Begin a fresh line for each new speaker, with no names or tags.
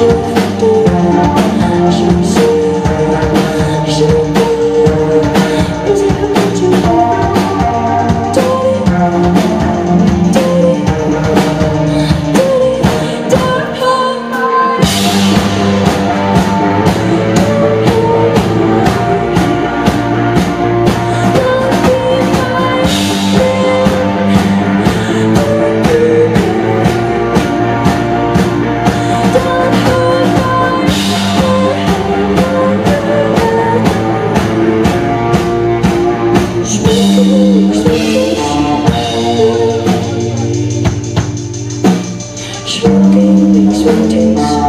You. Smoking, sweet smoking.